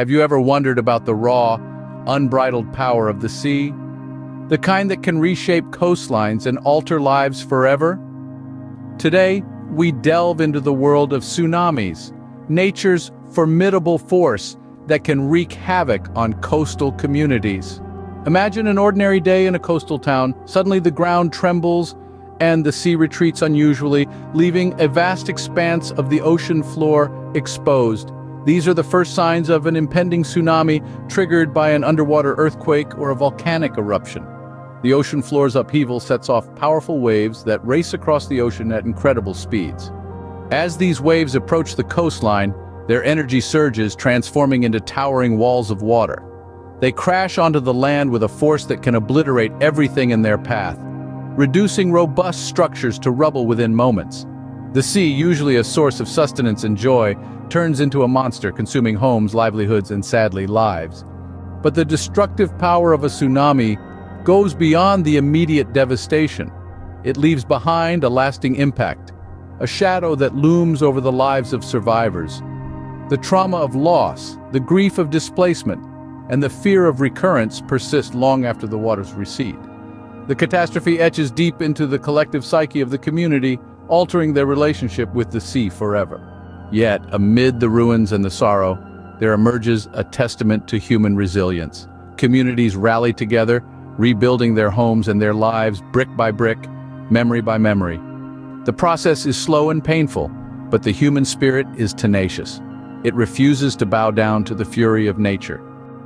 Have you ever wondered about the raw, unbridled power of the sea? The kind that can reshape coastlines and alter lives forever? Today, we delve into the world of tsunamis, nature's formidable force that can wreak havoc on coastal communities. Imagine an ordinary day in a coastal town. Suddenly the ground trembles and the sea retreats unusually, leaving a vast expanse of the ocean floor exposed. These are the first signs of an impending tsunami triggered by an underwater earthquake or a volcanic eruption. The ocean floor's upheaval sets off powerful waves that race across the ocean at incredible speeds. As these waves approach the coastline, their energy surges, transforming into towering walls of water. They crash onto the land with a force that can obliterate everything in their path, reducing robust structures to rubble within moments. The sea, usually a source of sustenance and joy, turns into a monster consuming homes, livelihoods, and sadly, lives. But the destructive power of a tsunami goes beyond the immediate devastation. It leaves behind a lasting impact, a shadow that looms over the lives of survivors. The trauma of loss, the grief of displacement, and the fear of recurrence persist long after the waters recede. The catastrophe etches deep into the collective psyche of the community, altering their relationship with the sea forever. Yet, amid the ruins and the sorrow, there emerges a testament to human resilience. Communities rally together, rebuilding their homes and their lives brick by brick, memory by memory. The process is slow and painful, but the human spirit is tenacious. It refuses to bow down to the fury of nature.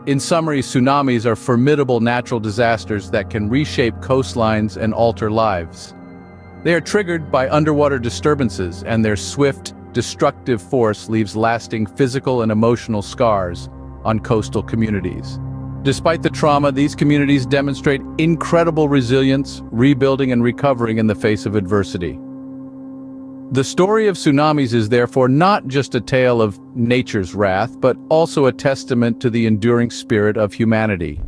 In summary, tsunamis are formidable natural disasters that can reshape coastlines and alter lives. They are triggered by underwater disturbances and their swift, destructive force leaves lasting physical and emotional scars on coastal communities. Despite the trauma, these communities demonstrate incredible resilience, rebuilding and recovering in the face of adversity. The story of tsunamis is therefore not just a tale of nature's wrath, but also a testament to the enduring spirit of humanity.